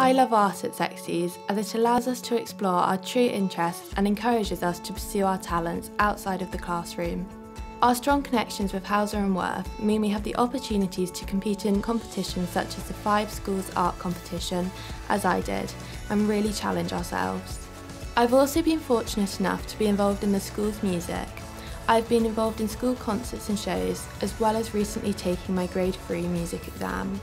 I love art at Sexey's as it allows us to explore our true interests and encourages us to pursue our talents outside of the classroom. Our strong connections with Hauser and Wirth mean we have the opportunities to compete in competitions such as the Five Schools Art Competition, as I did, and really challenge ourselves. I've also been fortunate enough to be involved in the school's music. I've been involved in school concerts and shows, as well as recently taking my grade 3 music exam.